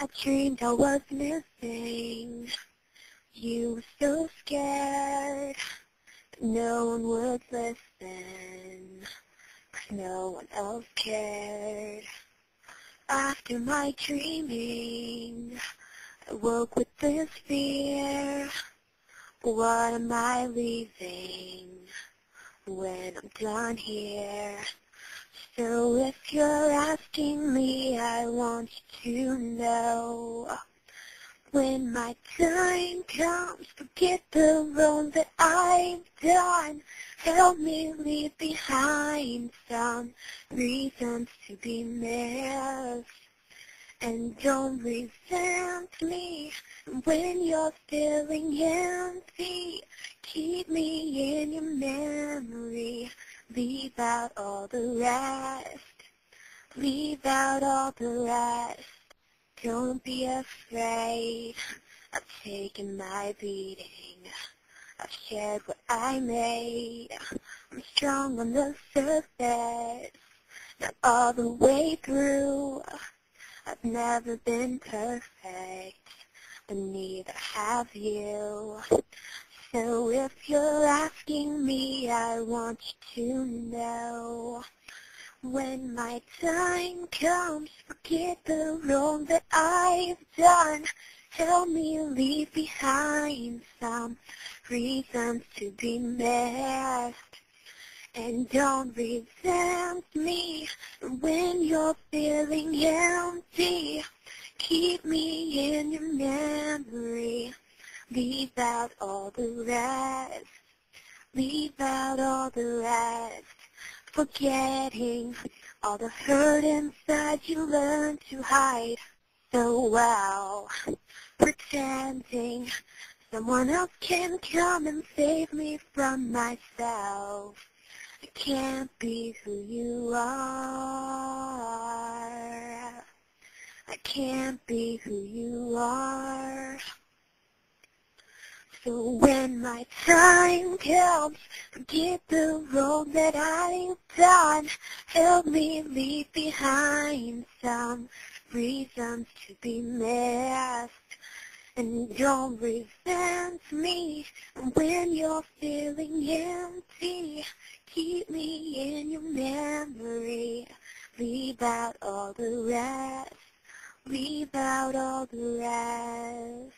I dreamed I was missing. You were so scared that no one would listen. Cause no one else cared. After my dreaming, I woke with this fear. What am I leaving when I'm done here? So if you're asking me, I want to know. When my time comes, forget the wrong that I've done. Help me leave behind some reasons to be missed. And don't resent me when you're feeling empty. Keep me in your memory. Leave out all the rest. Leave out all the rest. Don't be afraid. I've taken my beating. I've shared what I made. I'm strong on the surface, not all the way through. I've never been perfect, but neither have you. So if you're asking me, I want you to know. When my time comes, forget the wrong that I've done. Help me leave behind some reasons to be missed. And don't resent me when you're feeling empty. Keep me in your memory. Leave out all the rest. Leave out all the rest. Forgetting all the hurt inside you learned to hide so well. Pretending someone else can come and save me from myself. I can't be who you are. I can't be who you are. So when my time comes, forget the wrong that I've done. Help me leave behind some reasons to be missed. And don't resent me when you're feeling empty. Keep me in your memory. Leave out all the rest. Leave out all the rest.